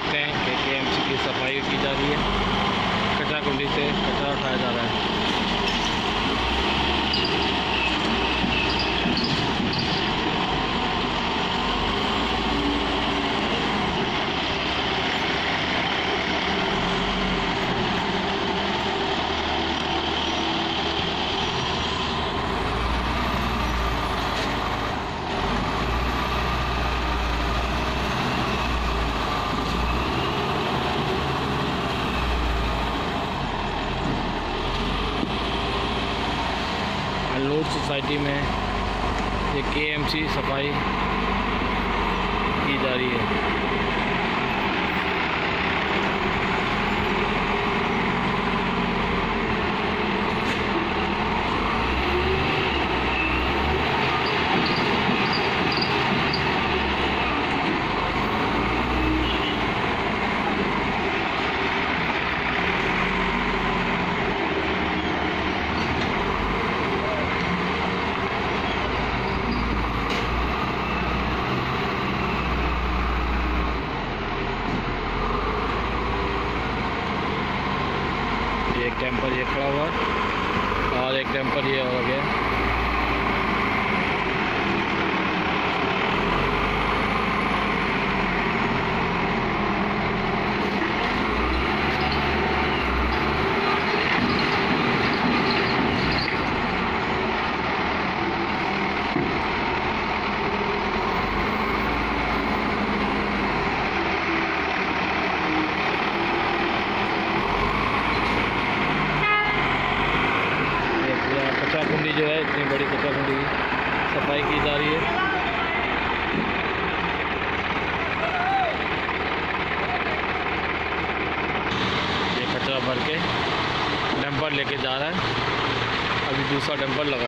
सकते हैं के के एम सी की सफ़ाई की जा रही है। कचरा कुंडी से कचरा उठाया जा रहा है। अनलोड सोसाइटी में ये के सफ़ाई की जा रही है। टेम्पर ये खड़ा हुआ और एक टेम्पर ये हो। गया ये पूरा कच्चा कुंडी जो है, इतनी बड़ी कच्चा कुंडी की सफ़ाई की जा रही है। ये कचरा भर के डंपर लेके जा रहा है। अभी दूसरा डंपर लगा